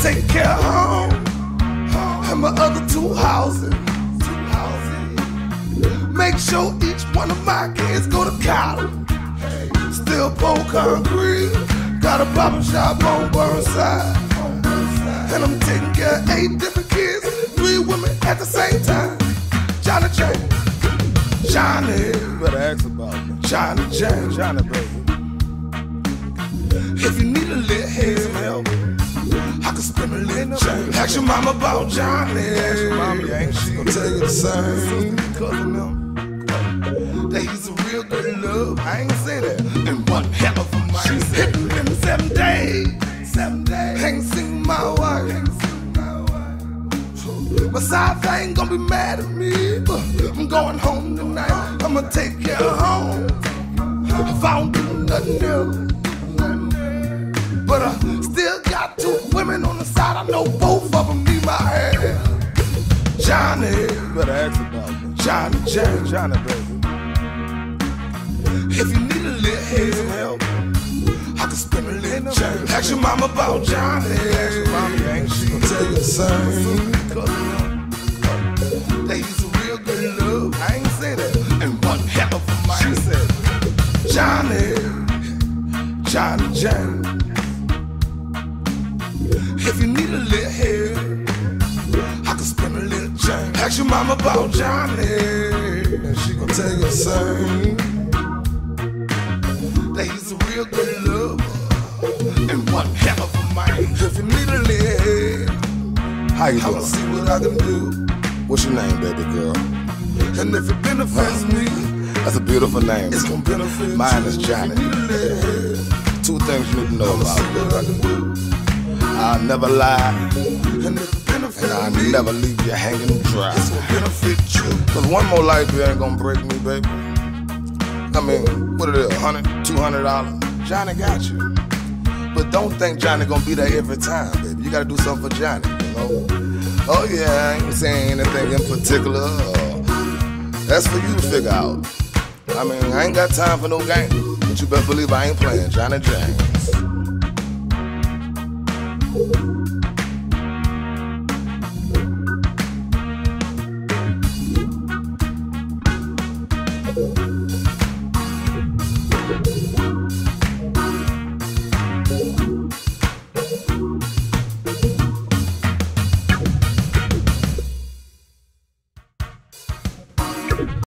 take care of home and my other two houses. Two houses. Make sure each one of my kids go to college. Still pour concrete. Got a barber shop on Burnside. And I'm taking care of eight different kids, three women at the same time. Johnny James. Johnny. You Better ask about me. Johnny James. Johnny, baby. If you need a little help, Change. Ask your mama about Johnny. Ask your mama, ain't she? Gonna tell you the same. Cousin them. That he's a real good love. I ain't say that. And one hell of a man. She's hitting them seven days. Seven days. Ain't seen my wife. My side ain't gonna be mad at me. But I'm going home tonight. I'ma take you home. If I don't do nothing else. But I know both of them need my ass. Johnny, Better ask about me. Johnny James. Johnny, baby. If you need a little help, I can spend a little change. Ask your mama about Johnny. Ask your mama, ain't she? Gonna tell you the same. That he's a real good love. I ain't say that. And one hell of a man. She said, Johnny, Johnny James. If you need a little help, I can spend a little change. Ask your mama about Johnny, and she gonna tell you the same. That he's a real good lover and one hell of a man. If you need a little help, How you I'ma see what I can do. What's your name, baby girl? And if it benefits me, That's a beautiful name. it's gonna benefit Mine is Johnny. If you need a little help, Two things you need to know about. what I can do. I'll never lie, And if it benefits and I'll never leave you hanging dry. it's gonna benefit you. Cause one more life bill ain't gonna break me, baby. I mean, what it is, $100, $200? Johnny got you. But don't think Johnny gonna be there every time, baby. You gotta do something for Johnny, you know? Oh yeah, I ain't saying anything in particular. Uh, that's for you to figure out. I mean, I ain't got time for no game. But you better believe I ain't playing Johnny James thank you